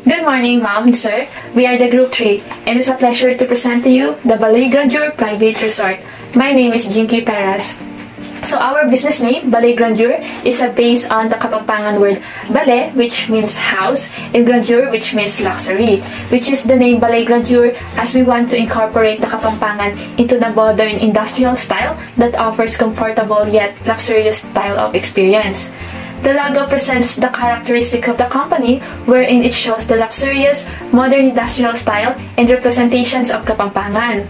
Good morning, Ma'am and Sir. We are the Group 3, and it's a pleasure to present to you the Balay Grandeur Private Resort. My name is Jinky Perez. So our business name, Balay Grandeur, is based on the Kapampangan word Balay, which means house, and Grandeur, which means luxury, which is the name Balay Grandeur as we want to incorporate the Kapampangan into the modern industrial style that offers comfortable yet luxurious style of experience. The logo presents the characteristic of the company wherein it shows the luxurious, modern industrial style and representations of Kapampangan.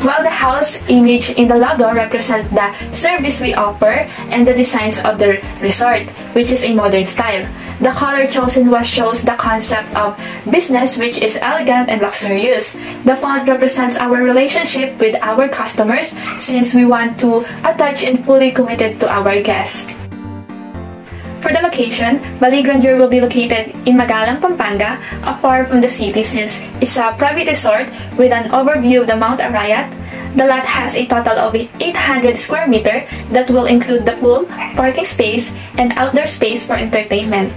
While the house image in the logo represent the service we offer and the designs of the resort, which is a modern style. The color chosen was shows the concept of business which is elegant and luxurious. The font represents our relationship with our customers since we want to attach and fully committed to our guests. For the location, Bale Grandeur will be located in Magalang, Pampanga, afar from the city since it's a private resort with an overview of the Mount Arayat. The lot has a total of 800 square meter that will include the pool, parking space, and outdoor space for entertainment.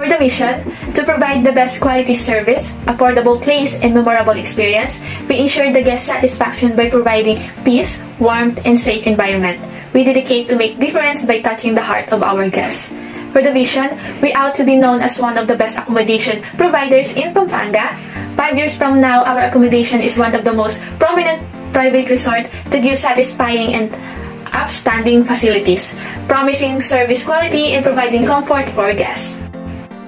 For the mission, to provide the best quality service, affordable place, and memorable experience, we ensure the guest satisfaction by providing peace, warmth, and safe environment. We dedicate to make difference by touching the heart of our guests. For the vision, we ought to be known as one of the best accommodation providers in Pampanga. Five years from now, our accommodation is one of the most prominent private resort to give satisfying and upstanding facilities, promising service quality and providing comfort for guests.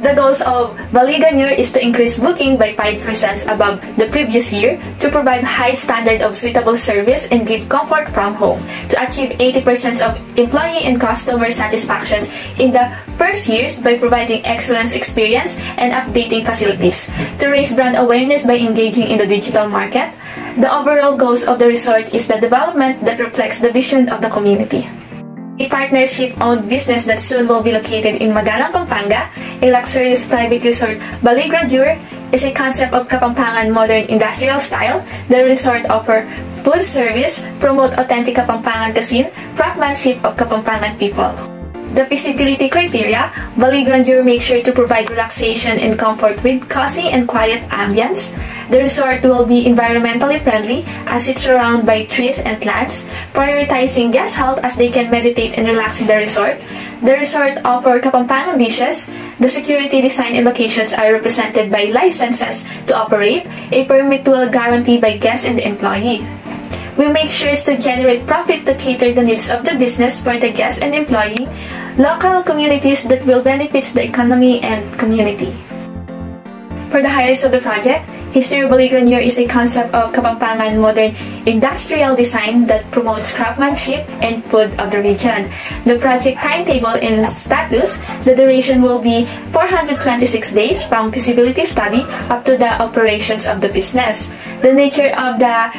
The goals of Grandeur is to increase booking by 5% above the previous year, to provide high standard of suitable service and give comfort from home, to achieve 80% of employee and customer satisfactions in the first years by providing excellence experience and updating facilities, to raise brand awareness by engaging in the digital market. The overall goals of the resort is the development that reflects the vision of the community a partnership-owned business that soon will be located in Magalang, Pampanga, a luxurious private resort, Balay Grandeur, is a concept of Kapampangan modern industrial style. The resort offer food service, promote authentic Kapampangan cuisine, craftsmanship of Kapampangan people. The feasibility criteria, Bale Grandeur makes sure to provide relaxation and comfort with cozy and quiet ambience. The resort will be environmentally friendly as it's surrounded by trees and plants, prioritizing guest health as they can meditate and relax in the resort. The resort offers Kapampangan dishes. The security design and locations are represented by licenses to operate. A permit will guarantee by guests and employee. We make sure to generate profit to cater the needs of the business for the guests and employee, local communities that will benefit the economy and community. For the highlights of the project, History of Bale is a concept of Kapampangan modern industrial design that promotes craftsmanship and food of the region. The project timetable and status, the duration will be 426 days from feasibility study up to the operations of the business. The nature of the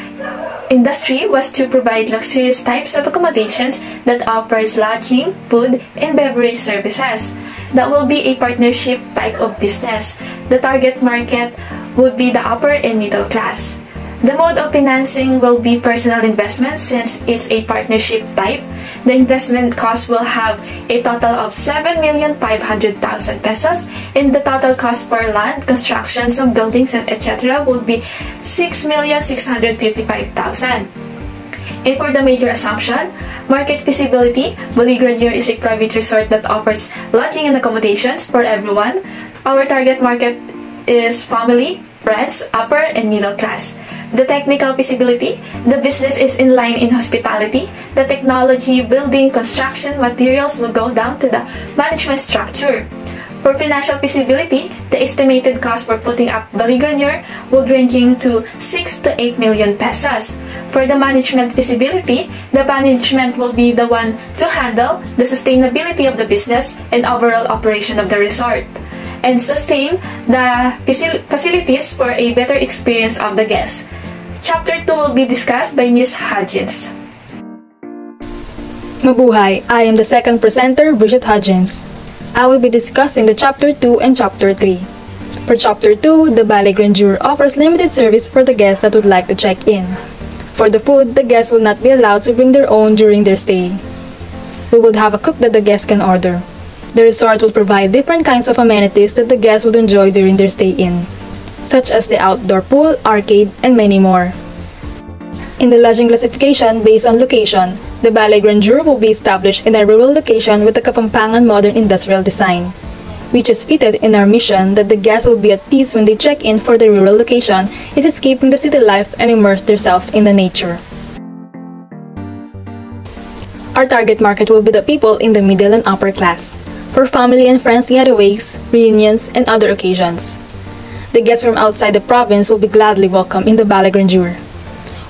industry was to provide luxurious types of accommodations that offers lodging, food, and beverage services. That will be a partnership type of business. The target market would be the upper and middle class. The mode of financing will be personal investment since it's a partnership type. The investment cost will have a total of 7,500,000 pesos and the total cost per land, constructions of buildings and etc. would be 6,655,000. And for the major assumption, market feasibility, Bale Grandeur is a private resort that offers lodging and accommodations for everyone. Our target market is family, friends, upper and middle class. The technical feasibility, the business is in line in hospitality. The technology, building, construction, materials will go down to the management structure. For financial feasibility, the estimated cost for putting up Bale Grandeur would ranging to 6 to 8 million pesos. For the management feasibility, the management will be the one to handle the sustainability of the business and overall operation of the resort and sustain the facilities for a better experience of the guests. Chapter 2 will be discussed by Ms. Hudgens. Mabuhay! I am the second presenter, Bridget Hudgens. I will be discussing the Chapter 2 and Chapter 3. For Chapter 2, the Bale Grandeur offers limited service for the guests that would like to check in. For the food, the guests will not be allowed to bring their own during their stay. We would have a cook that the guests can order. The resort will provide different kinds of amenities that the guests would enjoy during their stay in, such as the outdoor pool, arcade, and many more. In the lodging classification based on location, the Bale Grandeur will be established in a rural location with a Kapampangan modern industrial design, which is fitted in our mission that the guests will be at peace when they check in for the rural location, is escaping the city life and immerse themselves in the nature. Our target market will be the people in the middle and upper class, for family and friends getaways, reunions, and other occasions. The guests from outside the province will be gladly welcome in the Bale Grandeur.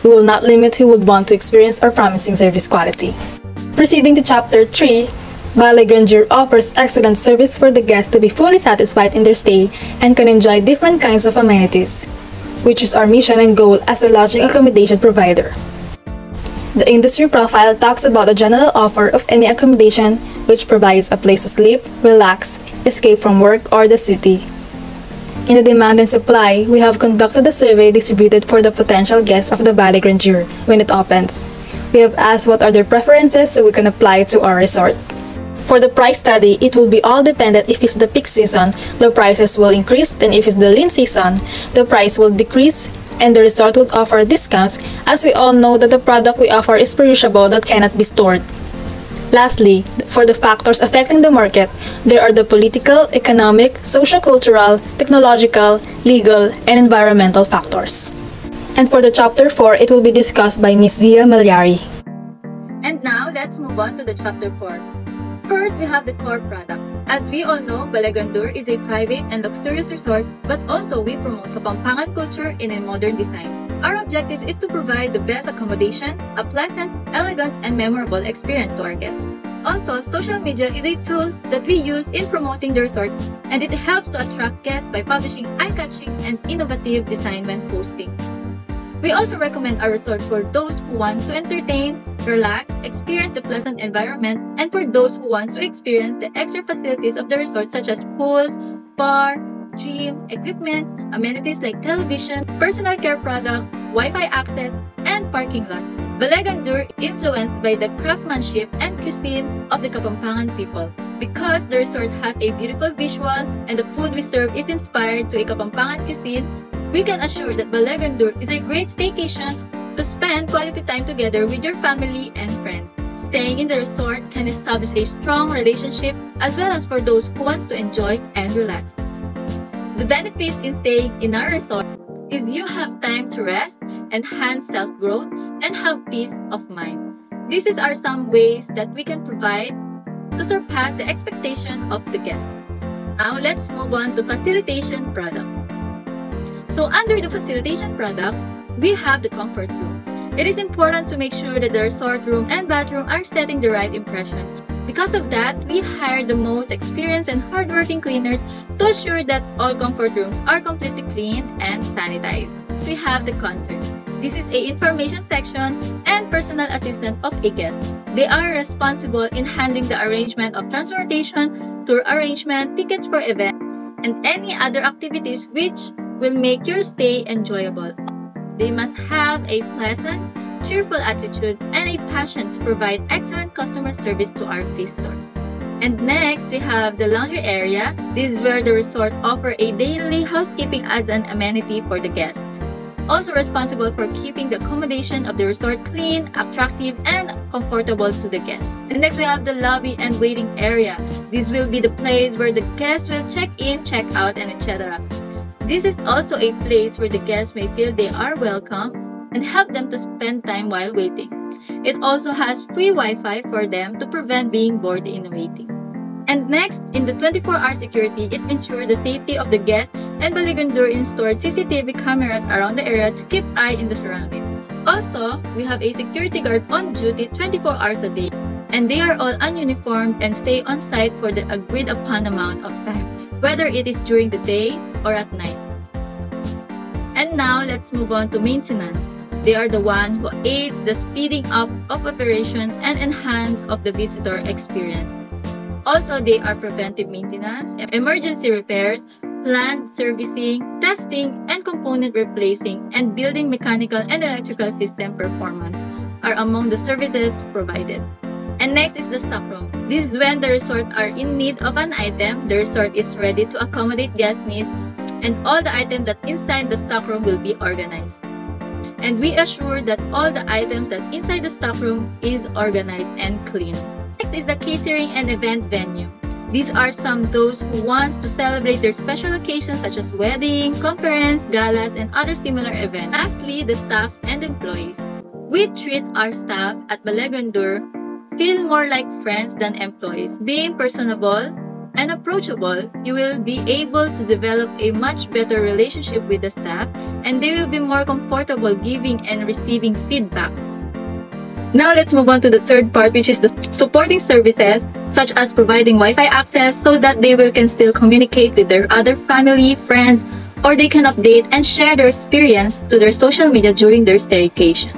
We will not limit who would want to experience our promising service quality. Proceeding to Chapter 3, Bale Grandeur offers excellent service for the guests to be fully satisfied in their stay and can enjoy different kinds of amenities, which is our mission and goal as a lodging accommodation provider. The industry profile talks about the general offer of any accommodation which provides a place to sleep, relax, escape from work or the city. In the demand and supply, we have conducted a survey distributed for the potential guests of the Bale Grandeur when it opens. We have asked what are their preferences so we can apply it to our resort. For the price study, it will be all dependent if it's the peak season, the prices will increase, and if it's the lean season, the price will decrease, and the resort would offer discounts as we all know that the product we offer is perishable that cannot be stored. Lastly, for the factors affecting the market, there are the political, economic, socio-cultural, technological, legal, and environmental factors. And for the chapter 4, it will be discussed by Ms. Zia Mallari. And now, let's move on to the chapter 4. First, we have the core product. As we all know, Bale Grandeur is a private and luxurious resort, but also we promote Kapampangan culture in a modern design. Our objective is to provide the best accommodation, a pleasant, elegant, and memorable experience to our guests. Also, social media is a tool that we use in promoting the resort, and it helps to attract guests by publishing eye-catching and innovative design when posting. We also recommend our resort for those who want to entertain, relax, experience the pleasant environment, and for those who want to experience the extra facilities of the resort such as pools, bar, gym, equipment, amenities like television, personal care products, Wi-Fi access, and parking lot. Bale Grandeur influenced by the craftsmanship and cuisine of the Kapampangan people. Because the resort has a beautiful visual and the food we serve is inspired to a Kapampangan cuisine, we can assure that Bale Grandeur is a great staycation to spend quality time together with your family and friends. Staying in the resort can establish a strong relationship as well as for those who wants to enjoy and relax. The benefits in staying in our resort is you have time to rest, enhance self-growth, and have peace of mind. These are some ways that we can provide to surpass the expectation of the guest. Now, let's move on to facilitation product. So, under the facilitation product, we have the comfort room. It is important to make sure that the resort room and bathroom are setting the right impression because of that, we hired the most experienced and hardworking cleaners to assure that all comfort rooms are completely cleaned and sanitized. We have the concert. This is a information section and personal assistant of a guest. They are responsible in handling the arrangement of transportation, tour arrangement, tickets for events, and any other activities which will make your stay enjoyable. They must have a pleasant cheerful attitude, and a passion to provide excellent customer service to our visitors. And next, we have the laundry area. This is where the resort offer a daily housekeeping as an amenity for the guests. Also responsible for keeping the accommodation of the resort clean, attractive, and comfortable to the guests. And next, we have the lobby and waiting area. This will be the place where the guests will check in, check out, and etc. This is also a place where the guests may feel they are welcome and help them to spend time while waiting. It also has free Wi-Fi for them to prevent being bored in waiting. And next, in the 24-hour security, it ensures the safety of the guests and Bale Grandeur installed CCTV cameras around the area to keep eye in the surroundings. Also, we have a security guard on duty 24 hours a day, and they are all ununiformed and stay on site for the agreed upon amount of time, whether it is during the day or at night. And now, let's move on to maintenance. They are the one who aids the speeding up of operation and enhance of the visitor experience. Also, they are preventive maintenance, emergency repairs, planned servicing, testing, and component replacing, and building mechanical and electrical system performance are among the services provided. And next is the stockroom. This is when the resort are in need of an item, the resort is ready to accommodate guest needs, and all the items that inside the stockroom will be organized. And we assure that all the items that inside the stockroom is organized and clean. Is the catering and event venue. These are some those who wants to celebrate their special occasions such as wedding, conference, galas, and other similar events. Lastly, the staff and employees. We treat our staff at Bale feel more like friends than employees. Being personable and approachable, you will be able to develop a much better relationship with the staff and they will be more comfortable giving and receiving feedbacks. Now let's move on to the third part which is the supporting services such as providing Wi-Fi access so that they will can still communicate with their other family, friends, or they can update and share their experience to their social media during their staycation.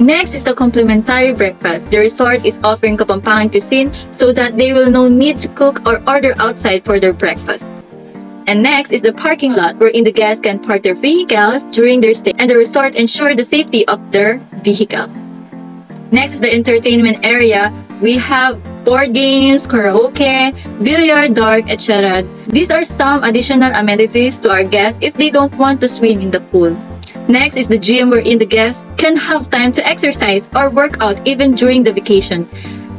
Next is the complimentary breakfast. The resort is offering Kapampangan cuisine so that they will no need to cook or order outside for their breakfast. And next is the parking lot wherein the guests can park their vehicles during their stay and the resort ensure the safety of their vehicle. Next is the entertainment area. We have board games, karaoke, billiard, dart, etc. These are some additional amenities to our guests if they don't want to swim in the pool. Next is the gym wherein the guests can have time to exercise or work out even during the vacation.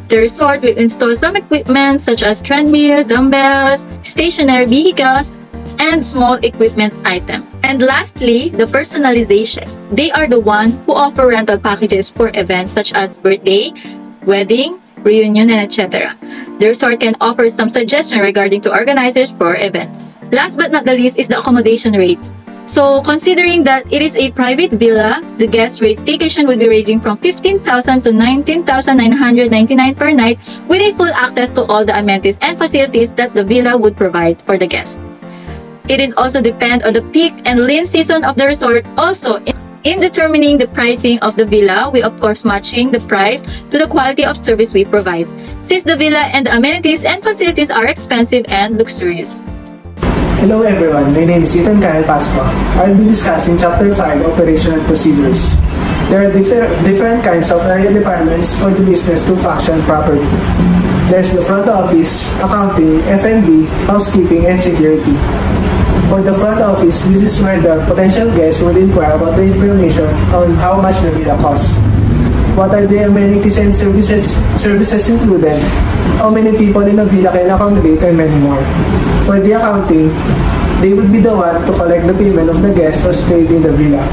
The resort will install some equipment such as treadmill, dumbbells, stationary vehicles, and small equipment items. And lastly, the personalization. They are the one who offer rental packages for events such as birthday, wedding, reunion, and etc. The resort can offer some suggestion regarding to organizers for events. Last but not the least is the accommodation rates. So considering that it is a private villa, the guest rate staycation would be ranging from 15,000 to 19,999 per night with a full access to all the amenities and facilities that the villa would provide for the guest. It is also depend on the peak and lean season of the resort. Also, in determining the pricing of the villa, we of course matching the price to the quality of service we provide, since the villa and the amenities and facilities are expensive and luxurious. Hello everyone, my name is Ethan Kyle Pasqua. I'll be discussing Chapter 5 Operational Procedures. There are differ different kinds of area departments for the business to function properly. There's the front office, accounting, F&B, housekeeping, and security. For the front office, this is where the potential guests would inquire about the information on how much the villa costs. What are the amenities and services services included? How many people in a villa can accommodate and many more. For the accounting, they would be the one to collect the payment of the guests who stayed in the villa.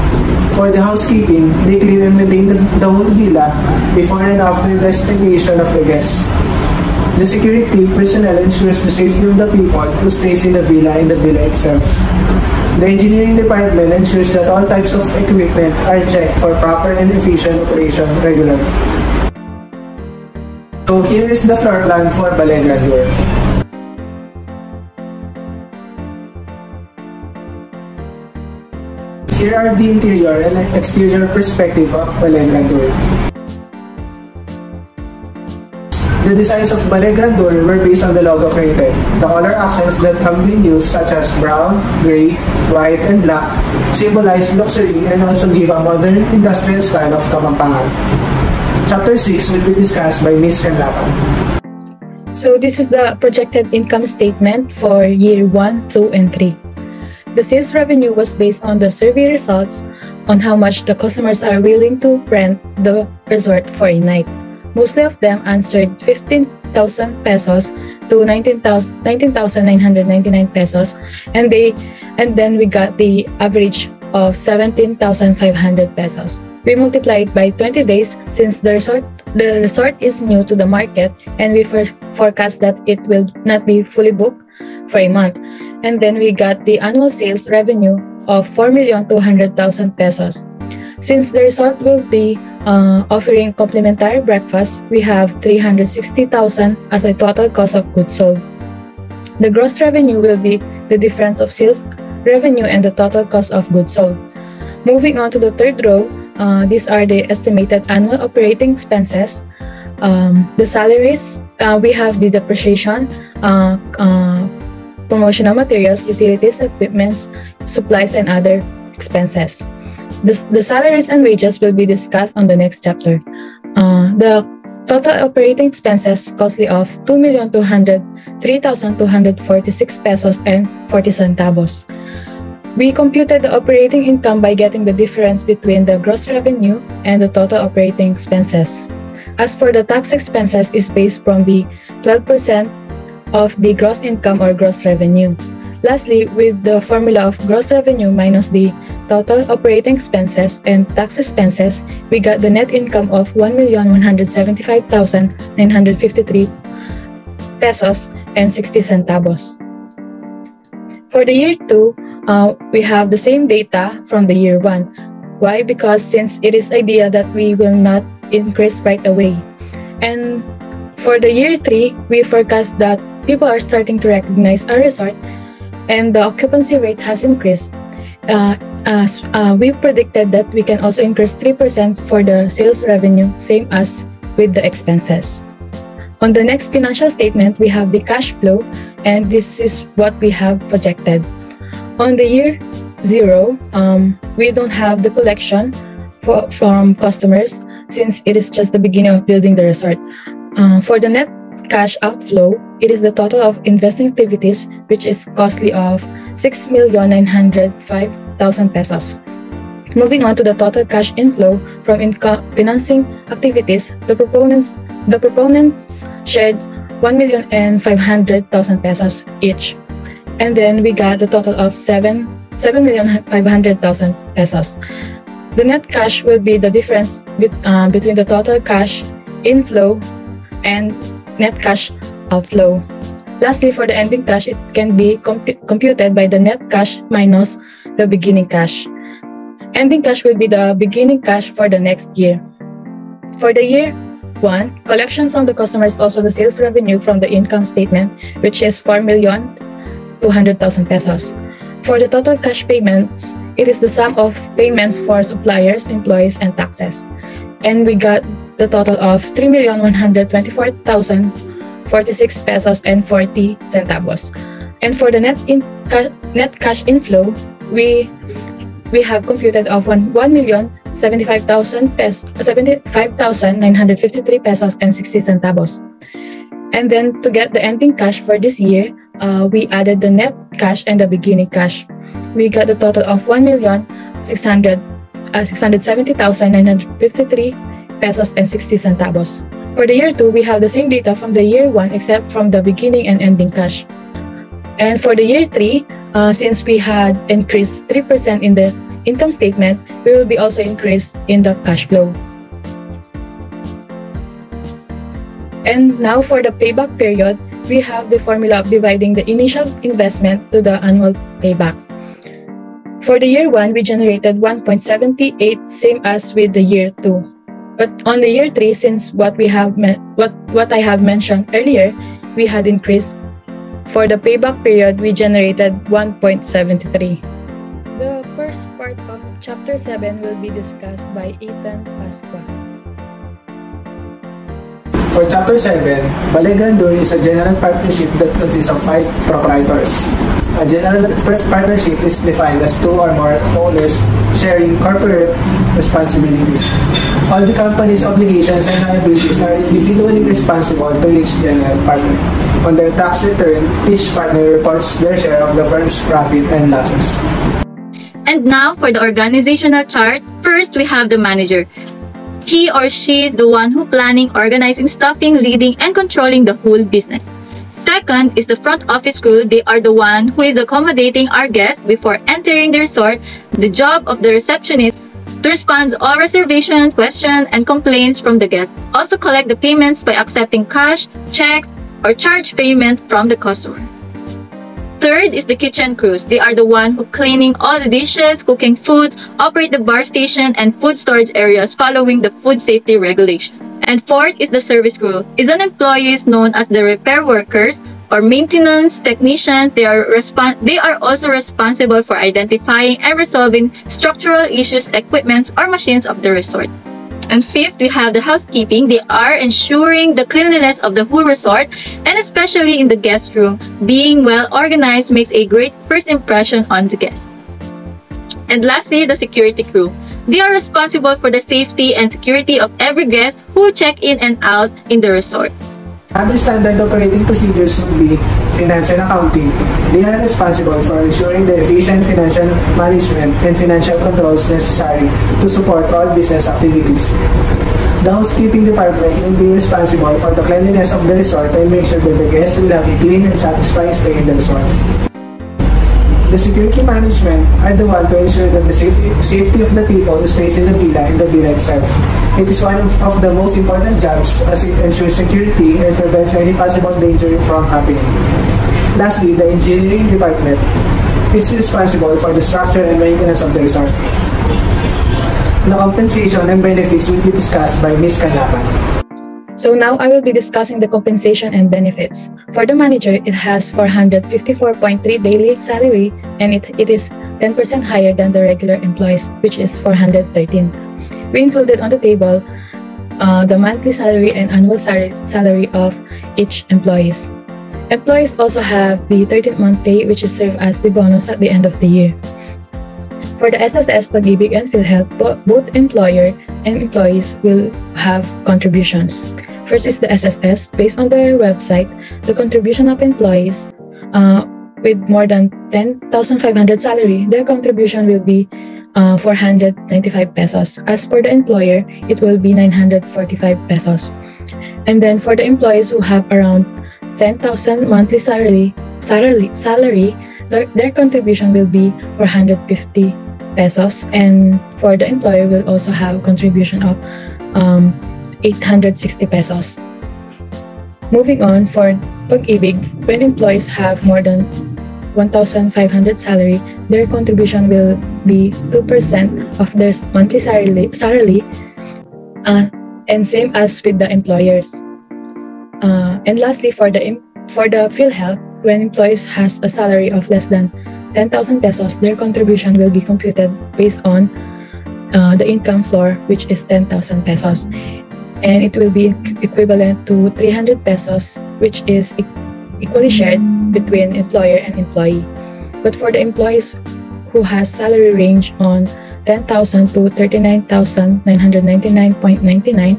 For the housekeeping, they clean and maintain the, the whole villa before and after the destination of the guests. The security team personnel ensures the safety of the people who stays in the villa and the villa itself. The engineering department ensures that all types of equipment are checked for proper and efficient operation regularly. So here is the floor plan for Bale Grandeur. Here are the interior and exterior perspective of Bale Grandeur. The designs of Bale Grandeur were based on the logo created. The color accents that have been used such as brown, gray, white, and black symbolize luxury and also give a modern industrial style of Kapampangan. Chapter 6 will be discussed by Ms. Canlapan. So this is the projected income statement for year 1, 2, and 3. The sales revenue was based on the survey results on how much the customers are willing to rent the resort for a night. Mostly of them answered 15,000 pesos to 19,999 pesos and they and then we got the average of 17,500 pesos. We multiply it by 20 days since the resort the resort is new to the market and we first forecast that it will not be fully booked for a month. And then we got the annual sales revenue of 4,200,000 pesos. Since the resort will be uh, offering complimentary breakfast, we have 360,000 as a total cost of goods sold. The gross revenue will be the difference of sales revenue and the total cost of goods sold. Moving on to the third row, uh, these are the estimated annual operating expenses. Um, the salaries, uh, we have the depreciation, uh, uh promotional materials, utilities, equipments, supplies, and other expenses. The, the salaries and wages will be discussed on the next chapter. Uh, the Total operating expenses costly of 2,203,246 pesos and 40 centavos. We computed the operating income by getting the difference between the gross revenue and the total operating expenses. As for the tax expenses is based from the 12% of the gross income or gross revenue. Lastly, with the formula of gross revenue minus the total operating expenses and tax expenses, we got the net income of 1,175,953 pesos and 60 centavos. For the year 2, uh, we have the same data from the year 1. Why? Because since it is idea that we will not increase right away. And for the year 3, we forecast that people are starting to recognize our resort and the occupancy rate has increased. Uh, as uh, we predicted that we can also increase 3% for the sales revenue, same as with the expenses. On the next financial statement, we have the cash flow, and this is what we have projected. On the year zero, um, we don't have the collection for, from customers since it is just the beginning of building the resort. Uh, for the net cash outflow, it is the total of investing activities which is costly of 6,905,000 pesos. Moving on to the total cash inflow from financing activities, the proponents the proponents shared 1,500,000 pesos each. And then we got the total of 7 7,500,000 pesos. The net cash will be the difference uh, between the total cash inflow and net cash outflow. Lastly, for the ending cash, it can be comp computed by the net cash minus the beginning cash. Ending cash will be the beginning cash for the next year. For the year 1, collection from the customer is also the sales revenue from the income statement, which is 4,200,000 pesos. For the total cash payments, it is the sum of payments for suppliers, employees, and taxes. And we got the total of 3,124,046 pesos and 40 centavos. And for the net in ca net cash inflow, we we have computed of 1, 1,075,000 pesos 75,953 pesos and 60 centavos. And then to get the ending cash for this year, uh, we added the net cash and the beginning cash. We got a total of 1,600 uh, 670,953 pesos and 60 centavos. For the year 2, we have the same data from the year 1 except from the beginning and ending cash. And for the year 3, uh, since we had increased 3% in the income statement, we will be also increased in the cash flow. And now for the payback period, we have the formula of dividing the initial investment to the annual payback. For the year 1, we generated 1.78, same as with the year 2. But on the year three, since what we have what what I have mentioned earlier, we had increased. For the payback period, we generated 1.73. The first part of chapter 7 will be discussed by Ethan Pasqua. For Chapter 7, Balay Grandeur is a general partnership that consists of five proprietors. A general partnership is defined as two or more owners sharing corporate responsibilities. All the company's obligations and liabilities are individually responsible to each general partner. On their tax return, each partner reports their share of the firm's profit and losses. And now for the organizational chart, first we have the manager. He or she is the one who planning, organizing, staffing, leading, and controlling the whole business. Second is the front office crew. They are the one who is accommodating our guests before entering the resort. The job of the receptionist to respond all reservations, questions, and complaints from the guests. Also collect the payments by accepting cash, checks, or charge payment from the customer. Third is the kitchen crews. They are the one who cleaning all the dishes, cooking foods, operate the bar station and food storage areas following the food safety regulation. And fourth is the service crew. Is an employees known as the repair workers or maintenance technicians. They are they are also responsible for identifying and resolving structural issues, equipments, or machines of the resort. And fifth, we have the housekeeping. They are ensuring the cleanliness of the whole resort and especially in the guest room. Being well organized makes a great first impression on the guest. And lastly, the security crew. They are responsible for the safety and security of every guest who check in and out in the resort. Other standard operating procedures would be finance and accounting. They are responsible for ensuring the efficient financial management and financial controls necessary to support all business activities. The housekeeping department will be responsible for the cleanliness of the resort and make sure that the guests will have a clean and satisfying stay in the resort. The security management are the one to ensure that the safety, safety of the people who stays in the villa and the villa itself. It is one of, the most important jobs as it ensures security and prevents any possible danger from happening. Lastly, the engineering department is responsible for the structure and maintenance of the resort. The compensation and benefits will be discussed by Ms. Kanaman. So now I will be discussing the compensation and benefits. For the manager, it has 454.3 daily salary and it, it is 10% higher than the regular employees, which is 413. We included on the table uh, the monthly salary and annual salary, salary of each employees. Employees also have the 13th month pay, which is served as the bonus at the end of the year. For the SSS, Pag-ibig, and PhilHealth, both employer and employees will have contributions. First is the SSS. Based on their website, the contribution of employees uh, with more than 10,500 salary, their contribution will be uh, 495 pesos. As for the employer, it will be 945 pesos. And then for the employees who have around 10,000 monthly salary, salary, salary their, their contribution will be 450 pesos. And for the employer will also have a contribution of um, 860 pesos. Moving on, for Pag-ibig, when employees have more than 1,500 salary, their contribution will be 2% of their monthly salary, uh, and same as with the employers. Uh, and lastly, for the for the PhilHealth, when employees has a salary of less than 10,000 pesos, their contribution will be computed based on uh, the income floor, which is 10,000 pesos and it will be equivalent to 300 pesos, which is equally shared between employer and employee. But for the employees who has salary range on 10,000 to 39,999.99,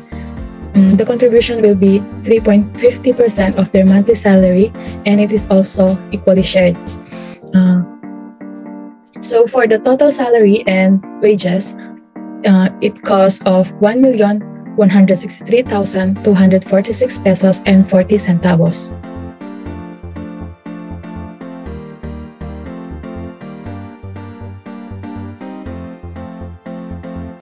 um, the contribution will be 3.50% of their monthly salary and it is also equally shared. Uh, so for the total salary and wages, uh, it costs of 1 million 163,246 pesos and 40 centavos.